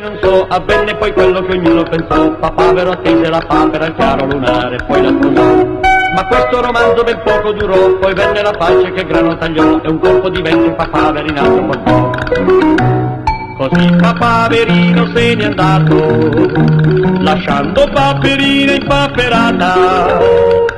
Non so, avvenne poi quello che ognuno pensò, papavero attese la papera al chiaro lunare, poi la sposò. Ma questo romanzo ben poco durò, poi venne la pace che grano tagliò, e un colpo di vento il papavero in alto portò. Così papaverino se n'è andato, lasciando paperina impapperata.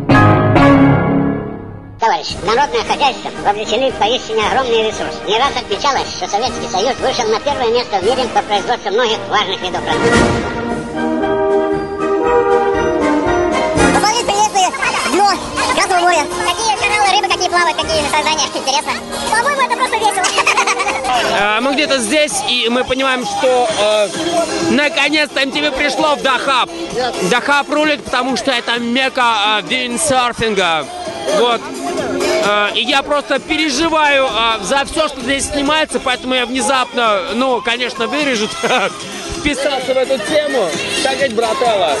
Товарищи, народное хозяйство вовлечены в поистине огромный ресурс. Не раз отмечалось, что Советский Союз вышел на первое место в мире по производству многих важных видов продуктов. Пополнить приветствие дно Красного моря. Какие кораллы, рыбы, какие плавают, какие создания. Интересно. По-моему, это просто весело. Э, Мы где-то здесь, и мы понимаем, что э, наконец-то MTV пришло в Дахаб. Дахаб рулит, потому что это мека э, виндсерфинга. Вот. Э, и я просто переживаю э, за все, что здесь снимается, поэтому я внезапно, ну, конечно, вырежут, вписался в эту тему. Так ведь, брателло?